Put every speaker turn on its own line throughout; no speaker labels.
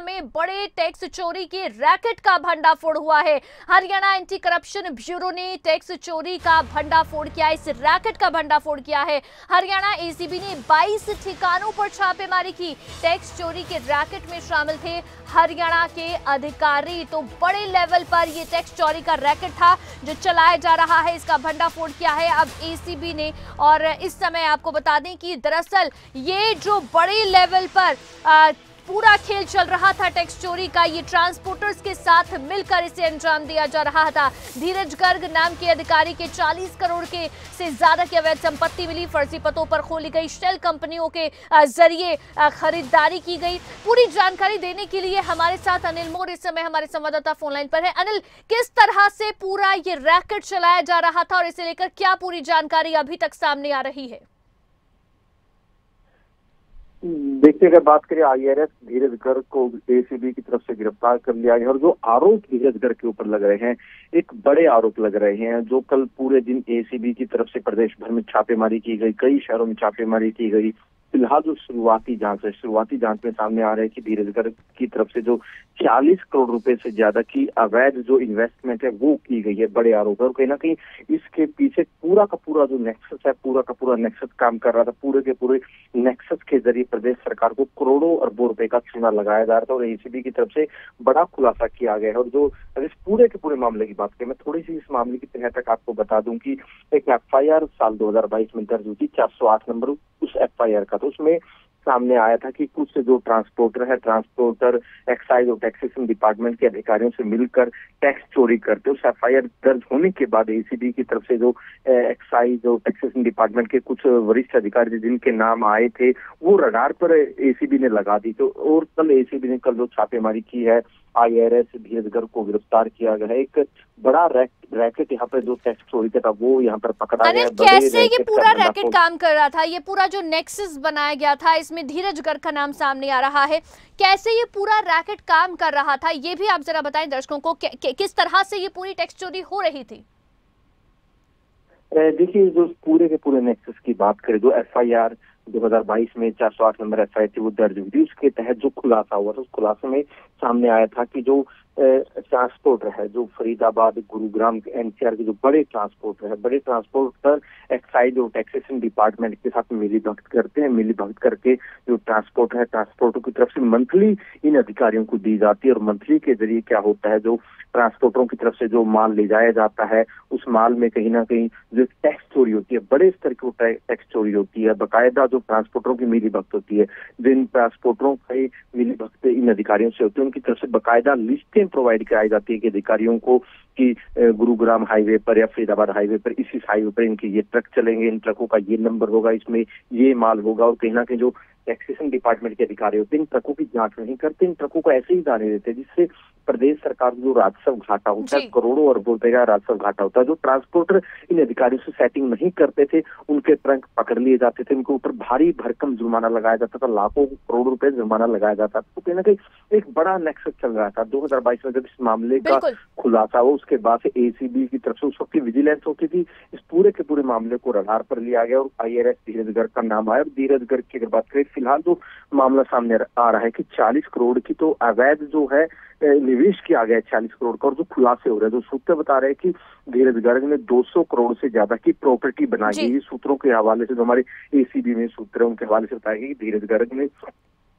हरियाणा में बड़े टैक्स चोरी के रैकेट का भंडाफोड़ हुआ है। हरियाणा एंटी करप्शन ब्यूरो ने टैक्स चोरी का भंडाफोड़ किया इस रैकेट का भंडाफोड़ किया है। हरियाणा एसीबी ने 22 ठिकानों पर छापेमारी की। टैक्स चोरी के रैकेट में शामिल थे हरियाणा के अधिकारी। तो बड़े लेवल पर यह टैक्स चोरी का रैकेट था जो चलाया जा रहा है इसका भंडाफोड़ किया है। अब एसीबी ने और इस समय आपको बता दें कि दरअसल ये जो बड़े लेवल पर आ, पूरा खेल चल रहा था। टैक्स चोरी का ये ट्रांसपोर्टर्स के साथ मिलकर इसे अंजाम दिया जा रहा था। धीरज गर्ग नाम के अधिकारी के 40 करोड़ के से ज़्यादा की अवैध संपत्ति मिली। फर्जी पतों पर खोली गई शेल कंपनियों के ज़रिए खरीदारी की गई। पूरी जानकारी देने के लिए हमारे साथ अनिल मोर। इस समय हमारे संवाददाता फोनलाइन पर है। अनिल, किस तरह से पूरा ये रैकेट चलाया जा रहा था और इसे लेकर क्या पूरी जानकारी अभी तक सामने आ रही है?
देखिए, अगर बात करें आईआरएस धीरज गर्ग को एसीबी की तरफ़ से गिरफ़्तार कर लिया गया और जो आरोप धीरज गर्ग के ऊपर लग रहे हैं, एक बड़े आरोप लग रहे हैं, जो कल पूरे दिन एसीबी की तरफ़ से प्रदेश भर में छापेमारी की गई, कई शहरों में छापेमारी की गई। फ़िलहाल जो शुरुआती जाँच है, शुरुआती जाँच में सामने आ रहा है कि धीरज गर्ग की तरफ़ से जो 40 करोड़ रुपए से ज़्यादा की अवैध जो इन्वेस्टमेंट है, वो की गई है, बड़े आरोप है। और कहीं ना कहीं इसके पीछे पूरा का पूरा जो नेक्सस है, पूरा का पूरा नेक्सस काम कर रहा था। पूरे के पूरे नेक्सस के ज़रिए प्रदेश सरकार को करोड़ों अरबों रुपए का चूना लगाया जा रहा था और एसीबी की तरफ़ से बड़ा खुलासा किया गया है। और जो इस पूरे के पूरे मामले की बात करें, मैं थोड़ी सी इस मामले की तह तक आपको बता दूँ कि एक एफआईआर साल दो हज़ार बाईस में दर्ज हुई थी, चार नंबर उस एफआईआर का। तो उसमें सामने आया था कि कुछ जो ट्रांसपोर्टर है ट्रांसपोर्टर एक्साइज और टैक्सेशन डिपार्टमेंट के अधिकारियों से मिलकर टैक्स चोरी करते उस एफ़ दर्ज होने के बाद एसीबी की तरफ़ से जो एक्साइज और टैक्सेशन डिपार्टमेंट के कुछ वरिष्ठ अधिकारी जिनके नाम आए थे, वो रडार पर एसीबी ने लगा दी। तो और कल एसीबी ने कल जो छापेमारी की है आईआरएस धीरज को गिरफ़्तार किया गया है। एक बड़ा रैकेट यहाँ पे जो टैक्स चोरी का था वो यहाँ पर पकड़ा गया
कैसे ये पूरा रैकेट काम कर रहा था? ये पूरा जो नेक्सस बनाया गया था इसमें धीरज गर्ग का नाम सामने आ रहा है। कैसे ये पूरा रैकेट काम कर रहा था? ये भी आप जरा बताएँ दर्शकों को किस तरह से ये पूरी टैक्स चोरी हो रही थी?
देखिए जो पूरे के पूरे नेक्सस की बात करें जो एफआईआर 2022 में 408 नंबर एफ़ थी वो दर्ज हुई थी। उसके तहत जो खुलासा हुआ था, उस खुलासे में सामने आया था कि जो ट्रांसपोर्टर है, जो फरीदाबाद, गुरुग्राम, एनसीआर के जो बड़े ट्रांसपोर्टर है, बड़े ट्रांसपोर्टर एक्साइज और टैक्सेशन डिपार्टमेंट के साथ मिली भक्त करते हैं। मिली भक्त करके जो ट्रांसपोर्ट है ट्रांसपोर्टर की तरफ़ से मंथली इन अधिकारियों को दी जाती है और मंथली के ज़रिए क्या होता है, जो ट्रांसपोर्टरों की तरफ़ से जो माल ले जाया जाता है, उस माल में कहीं ना कहीं जो टैक्स चोरी होती है, बड़े स्तर की टैक्स चोरी होती है। बाकायदा जो ट्रांसपोर्टरों की मिली भक्त होती है। जिन ट्रांसपोर्टरों की मिली भक्त इन अधिकारियों से होती है, उनकी तरफ़ से बाकायदा लिस्टें प्रोवाइड कराई जाती है कि अधिकारियों को कि गुरुग्राम हाईवे पर या फरीदाबाद हाईवे पर इस इस हाईवे पर इनके ये ट्रक चलेंगे, इन ट्रकों का ये नंबर होगा, इसमें ये माल होगा और कहीं ना कहीं जो टैक्सेशन डिपार्टमेंट के अधिकारी होते हैं इन ट्रकों की जाँच नहीं करते इन ट्रकों को ऐसे ही जाने देते जिससे प्रदेश सरकार जो राजस्व घाटा होता है करोड़ों अरबों रुपए का राजस्व घाटा होता है जो ट्रांसपोर्टर इन अधिकारियों से सेटिंग नहीं करते थे उनके ट्रक पकड़ लिए जाते थे उनके ऊपर भारी भरकम जुर्माना लगाया जाता था लाखों करोड़ों रुपए जुर्माना लगाया जाता था तो कहीं ना कहीं एक बड़ा नेक्सस चल रहा था। दो हज़ार बाईस में जब इस मामले का खुलासा हुआ उसके बाद से एसीबी की तरफ़ से उस वक्त की विजिलेंस होती थी इस पूरे के पूरे मामले को रडार पर लिया गया और आई धीरज गर्ग का नाम आया और धीरजगढ़ की अगर बात करें फ़िलहाल जो मामला सामने आ रहा है कि 40 करोड़ की तो अवैध जो है निवेश किया गया है चालीस करोड़ का और जो खुलासे हो रहे हैं जो सूत्र बता रहे हैं कि धीरज गर्ग ने 200 करोड़ से ज़्यादा की प्रॉपर्टी बनाई है। सूत्रों के हवाले से जो हमारे एसीबी में सूत्र है उनके हवाले से बताया गया कि धीरज गर्ग ने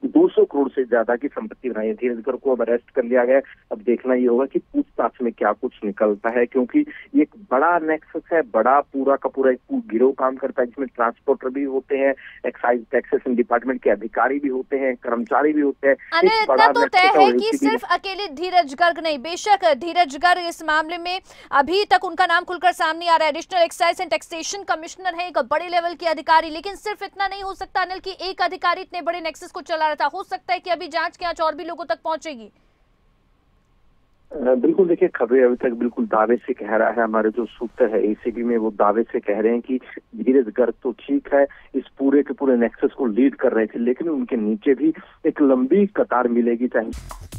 200 करोड़ से ज़्यादा की संपत्ति बनाई है। धीरज को अब अरेस्ट कर लिया गया अब देखना ये होगा कि पूछताछ में क्या कुछ निकलता है क्योंकि ये एक बड़ा नेक्सस है बड़ा पूरा का पूरा एक गिरोह काम करता है जिसमें ट्रांसपोर्टर भी होते हैं एक्साइज टैक्सेशन डिपार्टमेंट के अधिकारी भी होते हैं कर्मचारी भी होते हैं।
बड़ा तो तय है कि सिर्फ़ अकेले धीरज गर्ग नहीं बेशक धीरज गर्ग इस मामले में अभी तक उनका नाम खुलकर सामने आ रहा है। Additional excise and taxation commissioner है एक बड़े लेवल के अधिकारी लेकिन सिर्फ़ इतना नहीं हो सकता अनिल की एक अधिकारी इतने बड़े नेक्सेस को चला रहा था। हो सकता है कि अभी जाँच के और भी लोगों तक पहुंचेगी।
बिल्कुल, देखिए, खबरें अभी तक बिल्कुल दावे से कह रहा है। हमारे जो सूत्र है एसीबी में वो दावे से कह रहे हैं कि धीरज गर्ग तो ठीक है, इस पूरे के पूरे नेक्सस को लीड कर रहे थे, लेकिन उनके नीचे भी एक लंबी कतार मिलेगी, चाहे